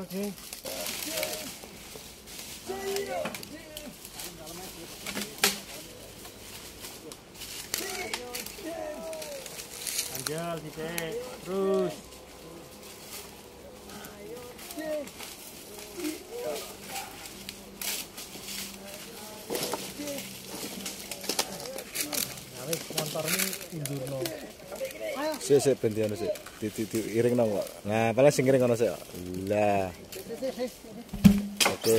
Oke. Anjel, terus. Nah, ini indurno. Sik sik ben dianu sik. Di di, di iring nang kok. Nah, paling sing iring kono sik. Lah. Oke.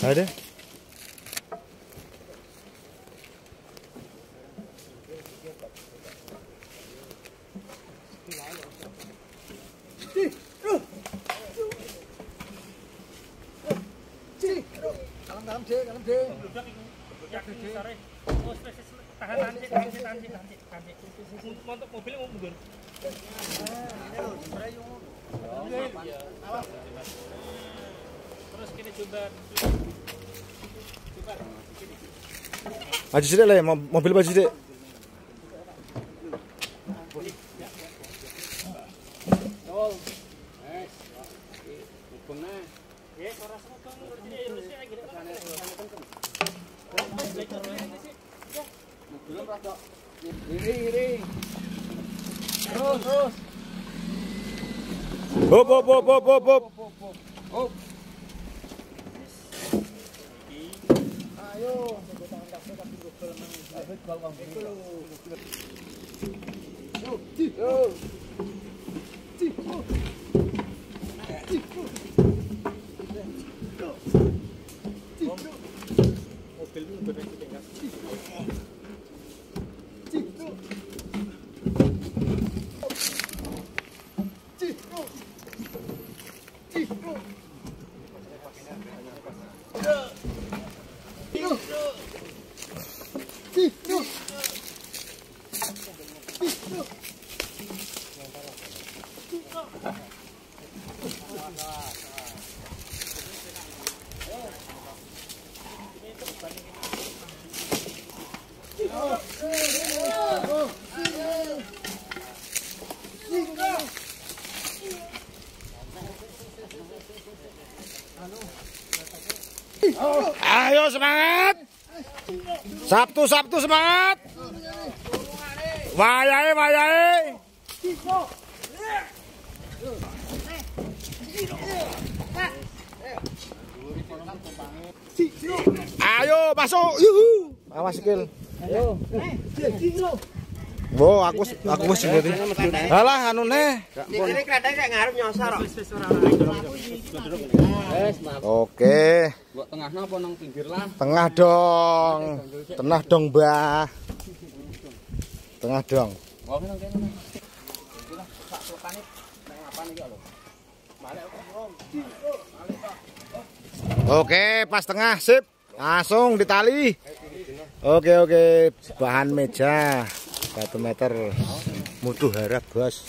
Ada? Dalam-dalam deh, dalam deh. Ya, sore. Oh, wis, tahan tahan. Montok mobilnya mau le, mo- mobil maju. Ya, ngerti ya, ya gitu. Terus, terus. Hop hop hop hop hop hop. Gas. Ayo semangat. Sabtu Sabtu semangat. Vai aí, vai aí! Ayo, masuk! Yuhu! Awas, Gil! Ayo! Bo, aku aku wis sendiri. Halah anune. Dikene kadang sak ngarep nyosor. Oke. Mbok tengah napa nang pinggir lah? Tengah dong. Tengah dong, Mbah. Tengah dong. Oke, pas tengah, sip. Langsung ditali. Oke, oke. Bahan meja. Satu meter. Mutu harap, bos.